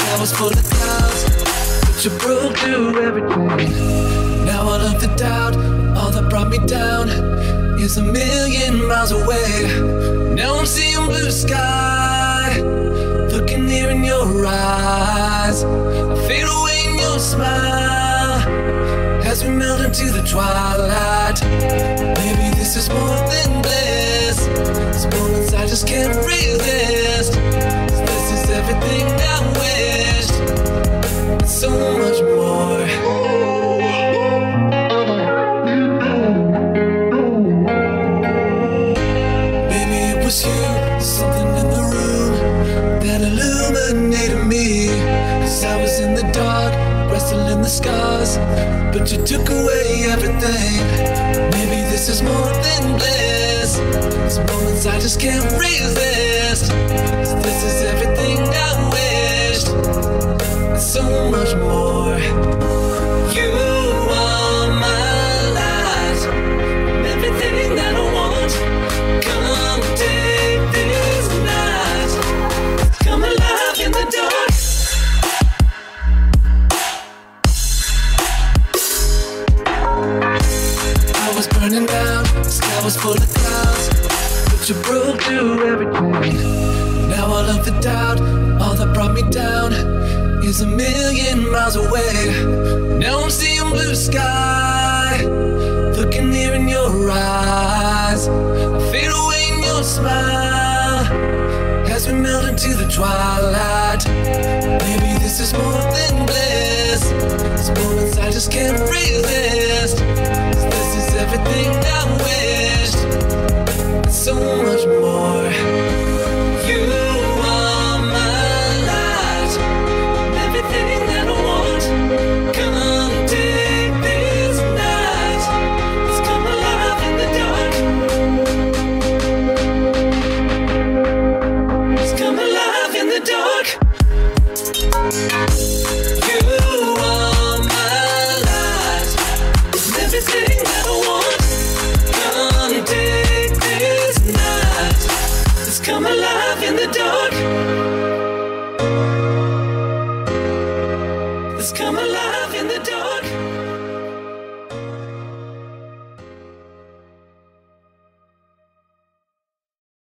sky was full of clouds. But you broke through everything. Now all of the doubt, all that brought me down, is a million miles away. Now I'm seeing blue sky, looking here in your eyes. I fade away in your smile as we melt into the twilight. Was you, something in the room that illuminated me. Cause I was in the dark, wrestling the scars, but you took away everything. Maybe this is more than bliss. These moments I just can't resist. this is everything I wished, and so much full of clouds, but you broke through everything. Now all of the doubt, all that brought me down, is a million miles away. Now I'm seeing blue sky, looking here in your eyes. I fade away in your smile as we melt into the twilight. Maybe this is more than bliss. These moments I just can't resist. come alive.